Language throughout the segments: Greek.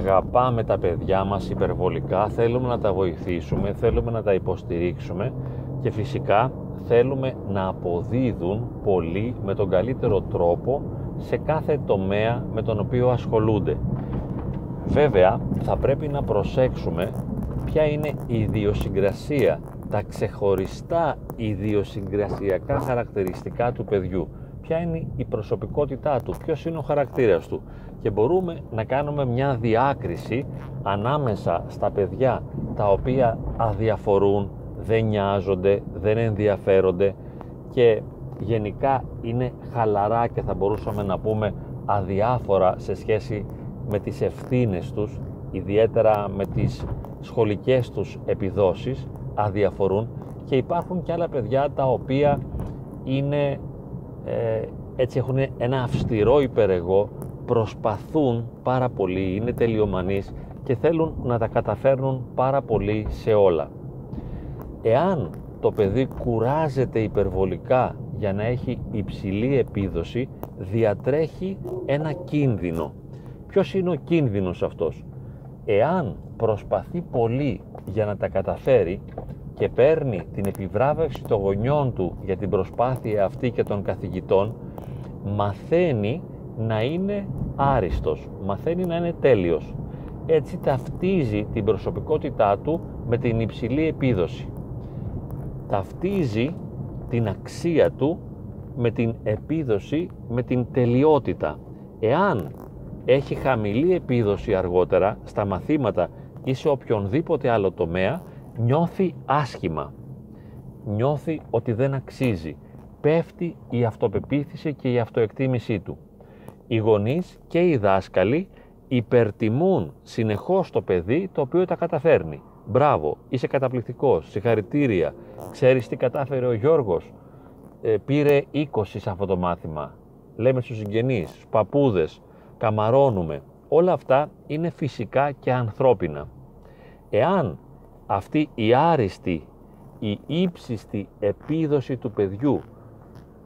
αγαπάμε τα παιδιά μας υπερβολικά, θέλουμε να τα βοηθήσουμε, θέλουμε να τα υποστηρίξουμε και φυσικά θέλουμε να αποδίδουν πολύ με τον καλύτερο τρόπο σε κάθε τομέα με τον οποίο ασχολούνται. Βέβαια, θα πρέπει να προσέξουμε ποια είναι η ιδιοσυγκρασία, τα ξεχωριστά ιδιοσυγκρασιακά χαρακτηριστικά του παιδιού. Ποια είναι η προσωπικότητά του, ποιος είναι ο χαρακτήρας του. Και μπορούμε να κάνουμε μια διάκριση ανάμεσα στα παιδιά τα οποία αδιαφορούν, δεν νοιάζονται, δεν ενδιαφέρονται και γενικά είναι χαλαρά και θα μπορούσαμε να πούμε αδιάφορα σε σχέση με τις ευθύνες τους, ιδιαίτερα με τις σχολικές τους επιδόσεις, αδιαφορούν. Και υπάρχουν και άλλα παιδιά τα οποία είναι, ε, έτσι έχουν ένα αυστηρό υπερεγώ, προσπαθούν πάρα πολύ, είναι τελειομανείς και θέλουν να τα καταφέρνουν πάρα πολύ σε όλα. Εάν το παιδί κουράζεται υπερβολικά για να έχει υψηλή επίδοση, διατρέχει ένα κίνδυνο. Ποιος είναι ο κίνδυνος αυτός; Εάν προσπαθεί πολύ για να τα καταφέρει και παίρνει την επιβράβευση των γονιών του για την προσπάθεια αυτή και των καθηγητών, μαθαίνει να είναι άριστος, μαθαίνει να είναι τέλειος. Έτσι ταυτίζει την προσωπικότητά του με την υψηλή επίδοση. Ταυτίζει την αξία του με την επίδοση, με την τελειότητα. Εάν έχει χαμηλή επίδοση αργότερα στα μαθήματα ή σε οποιονδήποτε άλλο τομέα, νιώθει άσχημα. Νιώθει ότι δεν αξίζει. Πέφτει η αυτοπεποίθηση και η αυτοεκτίμησή του. Οι γονείς και οι δάσκαλοι υπερτιμούν συνεχώς το παιδί το οποίο τα καταφέρνει. Μπράβο, είσαι καταπληκτικός, συγχαρητήρια, ξέρεις τι κατάφερε ο Γιώργος, ε, πήρε 20 σε αυτό το μάθημα. Λέμε στους συγγενείς, στους παππούδες, καμαρώνουμε. Όλα αυτά είναι φυσικά και ανθρώπινα. Εάν αυτή η άριστη, η ύψιστη επίδοση του παιδιού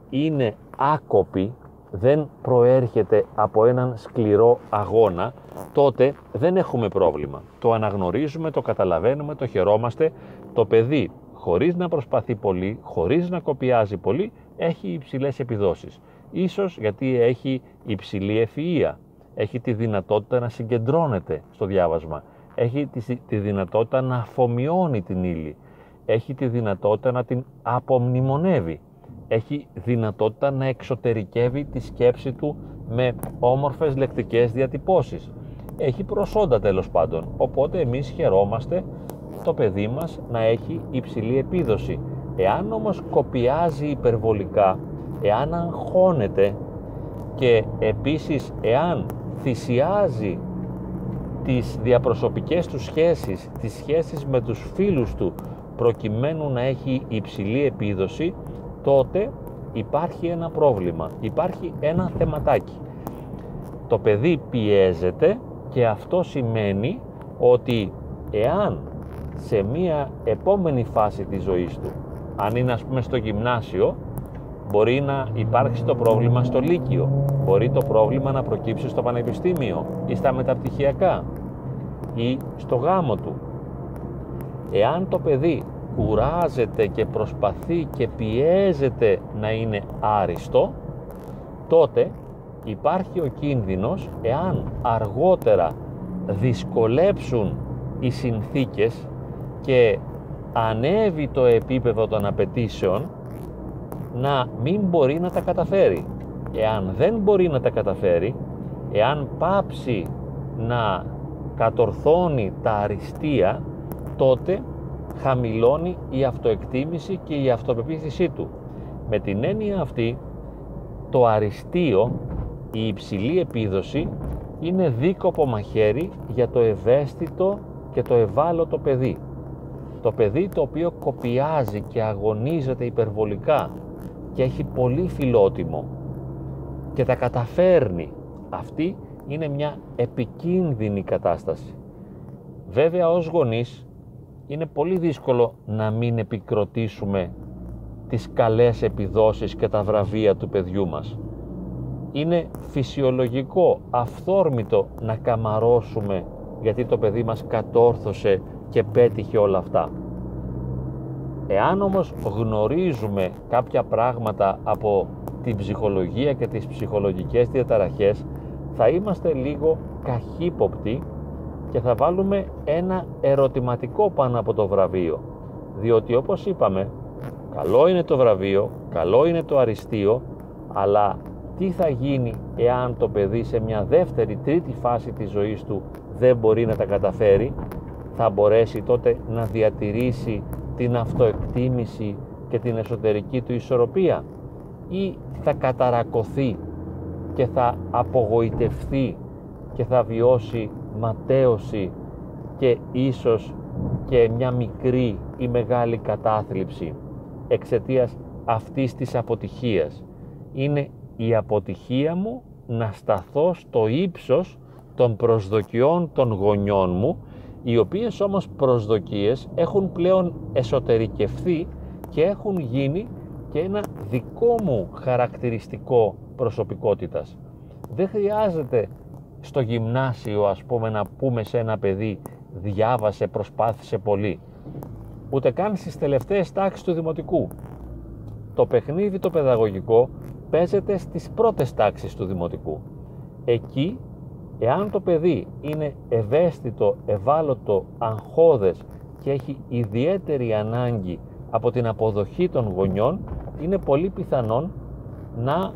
είναι άκοπη, δεν προέρχεται από έναν σκληρό αγώνα, τότε δεν έχουμε πρόβλημα. Το αναγνωρίζουμε, το καταλαβαίνουμε, το χαιρόμαστε. Το παιδί, χωρίς να προσπαθεί πολύ, χωρίς να κοπιάζει πολύ, έχει υψηλές επιδόσεις. Ίσως γιατί έχει υψηλή ευφυΐα, έχει τη δυνατότητα να συγκεντρώνεται στο διάβασμα, έχει τη δυνατότητα να αφομοιώνει την ύλη, έχει τη δυνατότητα να την απομνημονεύει έχει δυνατότητα να εξωτερικεύει τη σκέψη του με όμορφες λεκτικές διατυπώσεις. Έχει προσόντα τέλος πάντων, οπότε εμείς χαιρόμαστε το παιδί μας να έχει υψηλή επίδοση. Εάν όμως κοπιάζει υπερβολικά, εάν αγχώνεται και επίσης εάν θυσιάζει τις διαπροσωπικές του σχέσεις, τις σχέσεις με τους φίλους του προκειμένου να έχει υψηλή επίδοση, τότε υπάρχει ένα πρόβλημα, υπάρχει ένα θεματάκι. Το παιδί πιέζεται και αυτό σημαίνει ότι εάν σε μία επόμενη φάση της ζωής του, αν είναι ας πούμε στο γυμνάσιο, μπορεί να υπάρξει το πρόβλημα στο Λύκειο, μπορεί το πρόβλημα να προκύψει στο Πανεπιστήμιο ή στα μεταπτυχιακά ή στο γάμο του. Εάν το παιδί κουράζεται και προσπαθεί και πιέζεται να είναι άριστο, τότε υπάρχει ο κίνδυνος εάν αργότερα δυσκολέψουν οι συνθήκες και ανέβει το επίπεδο των απαιτήσεων να μην μπορεί να τα καταφέρει. Εάν δεν μπορεί να τα καταφέρει, εάν πάψει να κατορθώνει τα αριστεία, τότε χαμηλώνει η αυτοεκτίμηση και η αυτοπεποίθησή του. Με την έννοια αυτή, το αριστείο, η υψηλή επίδοση, είναι δίκοπο μαχαίρι για το ευαίσθητο και το ευάλωτο παιδί. Το παιδί το οποίο κοπιάζει και αγωνίζεται υπερβολικά και έχει πολύ φιλότιμο και τα καταφέρνει. Αυτή είναι μια επικίνδυνη κατάσταση. Βέβαια ως γονείς είναι πολύ δύσκολο να μην επικροτήσουμε τις καλές επιδόσεις και τα βραβεία του παιδιού μας. Είναι φυσιολογικό, αυθόρμητο να καμαρώσουμε γιατί το παιδί μας κατόρθωσε και πέτυχε όλα αυτά. Εάν όμως γνωρίζουμε κάποια πράγματα από την ψυχολογία και τις ψυχολογικές διαταραχές θα είμαστε λίγο καχύποπτοι και θα βάλουμε ένα ερωτηματικό πάνω από το βραβείο. Διότι όπως είπαμε καλό είναι το βραβείο, καλό είναι το αριστείο αλλά τι θα γίνει εάν το παιδί σε μια δεύτερη, τρίτη φάση της ζωής του δεν μπορεί να τα καταφέρει θα μπορέσει τότε να διατηρήσει την αυτοεκτίμηση και την εσωτερική του ισορροπία ή θα καταρακωθεί και θα απογοητευτεί και θα βιώσει ματέωση και ίσως και μια μικρή ή μεγάλη κατάθλιψη εξαιτίας αυτής της αποτυχίας. Είναι η αποτυχία μου να σταθώ στο ύψος των προσδοκιών των γονιών μου οι οποίες όμως προσδοκίες έχουν πλέον εσωτερικευθεί και έχουν γίνει και ένα δικό μου χαρακτηριστικό προσωπικότητας. Δεν χρειάζεται στο γυμνάσιο ας πούμε να πούμε σε ένα παιδί διάβασε, προσπάθησε πολύ. Ούτε καν στις τελευταίες τάξεις του δημοτικού. Το παιχνίδι το παιδαγωγικό παίζεται στις πρώτες τάξεις του δημοτικού. Εκεί, εάν το παιδί είναι ευαίσθητο, ευάλωτο, αγχώδες και έχει ιδιαίτερη ανάγκη από την αποδοχή των γονιών, είναι πολύ πιθανόν να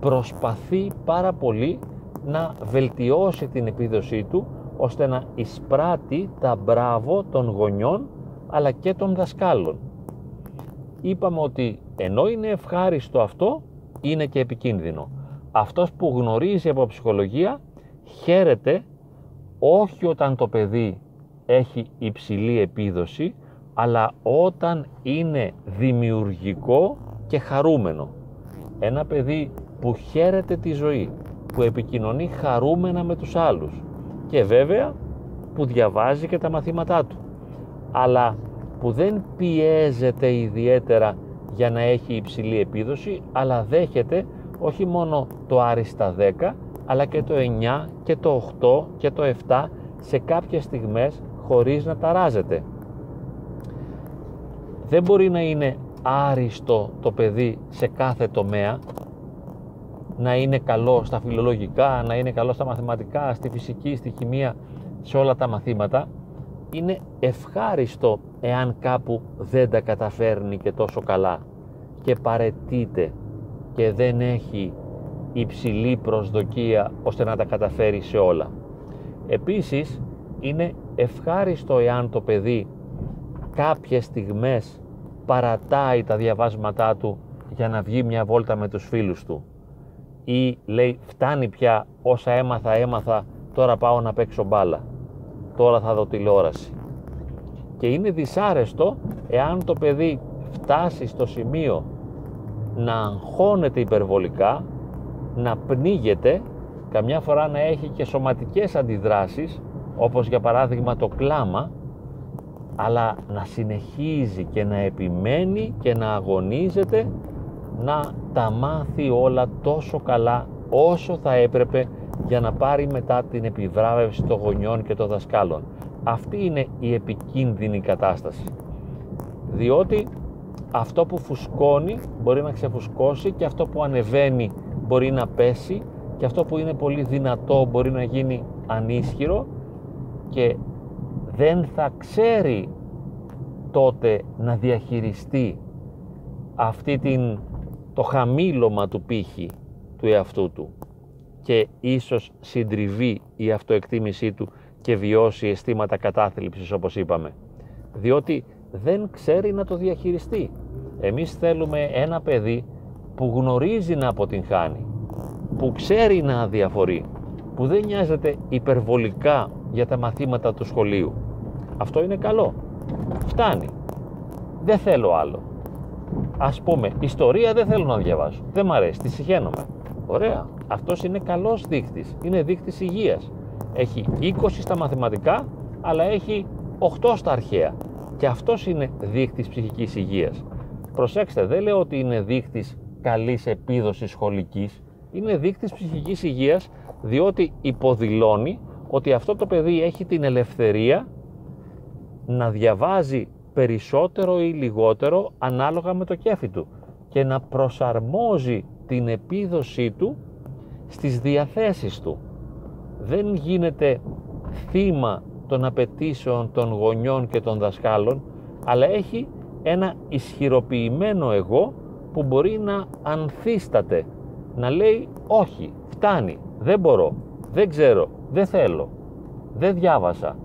προσπαθεί πάρα πολύ να βελτιώσει την επίδοσή του ώστε να εισπράττει τα μπράβο των γονιών αλλά και των δασκάλων. Είπαμε ότι ενώ είναι ευχάριστο αυτό, είναι και επικίνδυνο. Αυτός που γνωρίζει από ψυχολογία χαίρεται όχι όταν το παιδί έχει υψηλή επίδοση, αλλά όταν είναι δημιουργικό και χαρούμενο. Ένα παιδί που χαίρεται τη ζωή, που επικοινωνεί χαρούμενα με τους άλλους και βέβαια που διαβάζει και τα μαθήματά του αλλά που δεν πιέζεται ιδιαίτερα για να έχει υψηλή επίδοση αλλά δέχεται όχι μόνο το άριστα 10 αλλά και το 9 και το 8 και το 7 σε κάποιες στιγμές χωρίς να ταράζεται. Δεν μπορεί να είναι άριστο το παιδί σε κάθε τομέα να είναι καλό στα φιλολογικά, να είναι καλό στα μαθηματικά, στη φυσική, στη χημεία, σε όλα τα μαθήματα, είναι ευχάριστο εάν κάπου δεν τα καταφέρνει και τόσο καλά και παρετείται και δεν έχει υψηλή προσδοκία ώστε να τα καταφέρει σε όλα. Επίσης, είναι ευχάριστο εάν το παιδί κάποιες στιγμές παρατάει τα διαβάσματά του για να βγει μια βόλτα με τους φίλους του. Ή λέει φτάνει πια όσα έμαθα έμαθα τώρα πάω να παίξω μπάλα. Τώρα θα δω τηλεόραση και είναι δυσάρεστο εάν το παιδί φτάσει στο σημείο να αγχώνεται υπερβολικά να πνίγεται καμιά φορά να έχει και σωματικές αντιδράσεις όπως για παράδειγμα το κλάμα αλλά να συνεχίζει και να επιμένει και να αγωνίζεται να τα μάθει όλα τόσο καλά όσο θα έπρεπε για να πάρει μετά την επιβράβευση των γονιών και των δασκάλων. Αυτή είναι η επικίνδυνη κατάσταση. Διότι αυτό που φουσκώνει μπορεί να ξεφουσκώσει και αυτό που ανεβαίνει μπορεί να πέσει και αυτό που είναι πολύ δυνατό μπορεί να γίνει ανίσχυρο και δεν θα ξέρει τότε να διαχειριστεί αυτή την το χαμήλωμα του πύχη του εαυτού του και ίσως συντριβεί η αυτοεκτίμησή του και βιώσει αισθήματα κατάθλιψης όπως είπαμε. Διότι δεν ξέρει να το διαχειριστεί εμείς θέλουμε ένα παιδί που γνωρίζει να αποτυγχάνει που ξέρει να αδιαφορεί που δεν νοιάζεται υπερβολικά για τα μαθήματα του σχολείου αυτό είναι καλό φτάνει δεν θέλω άλλο Α πούμε, ιστορία δεν θέλω να διαβάσω. Δεν μ' αρέσει, τη συγχαίνομαι. Ωραία. Αυτός είναι καλός δείκτης. Είναι δείκτης υγείας. Έχει 20 στα μαθηματικά, αλλά έχει 8 στα αρχαία. Και αυτός είναι δείκτης ψυχικής υγείας. Προσέξτε, δεν λέω ότι είναι δείκτης καλής επίδοσης σχολικής. Είναι δείκτης ψυχικής υγείας διότι υποδηλώνει ότι αυτό το παιδί έχει την ελευθερία να διαβάζει περισσότερο ή λιγότερο ανάλογα με το κέφι του και να προσαρμόζει την επίδοσή του στις διαθέσεις του. Δεν γίνεται θύμα των απαιτήσεων των γονιών και των δασκάλων, αλλά έχει ένα ισχυροποιημένο εγώ που μπορεί να ανθίσταται, να λέει όχι, φτάνει, δεν μπορώ, δεν ξέρω, δεν θέλω, δεν διάβασα,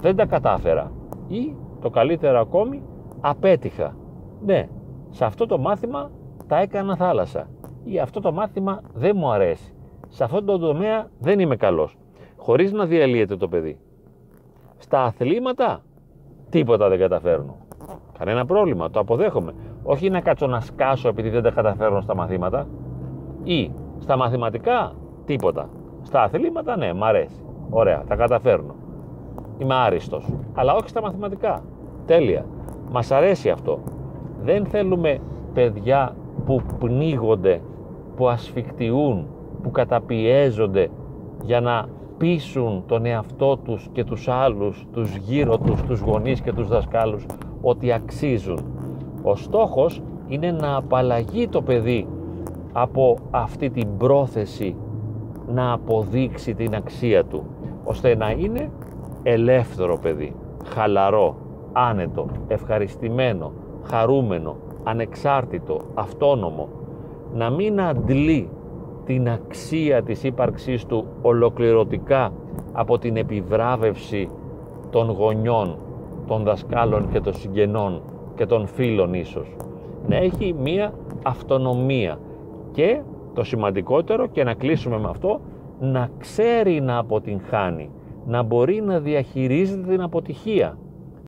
δεν τα κατάφερα ή το καλύτερο ακόμη απέτυχα. Ναι, σε αυτό το μάθημα τα έκανα θάλασσα ή αυτό το μάθημα δεν μου αρέσει. Σε αυτό το τομέα δεν είμαι καλός. Χωρίς να διαλύεται το παιδί. Στα αθλήματα τίποτα δεν καταφέρνω. Κανένα πρόβλημα, το αποδέχομαι. Όχι να κάτσω να σκάσω επειδή δεν τα καταφέρνω στα μαθήματα. Ή στα μαθηματικά τίποτα. Στα αθλήματα ναι, μ' αρέσει. Ωραία, τα καταφέρνω. Είμαι άριστος. Αλλά όχι στα μαθηματικά. Τέλεια. Μας αρέσει αυτό. Δεν θέλουμε παιδιά που πνίγονται, που ασφικτιούν, που καταπιέζονται για να πείσουν τον εαυτό τους και τους άλλους, τους γύρω τους, τους γονείς και τους δασκάλους ότι αξίζουν. Ο στόχος είναι να απαλλαγεί το παιδί από αυτή την πρόθεση να αποδείξει την αξία του, ώστε να είναι ελεύθερο παιδί, χαλαρό, άνετο, ευχαριστημένο, χαρούμενο, ανεξάρτητο, αυτόνομο, να μην αντλεί την αξία της ύπαρξής του ολοκληρωτικά από την επιβράβευση των γονιών, των δασκάλων και των συγγενών και των φίλων ίσως. Να έχει μία αυτονομία και το σημαντικότερο και να κλείσουμε με αυτό, να ξέρει να αποτυγχάνει, να μπορεί να διαχειρίζεται την αποτυχία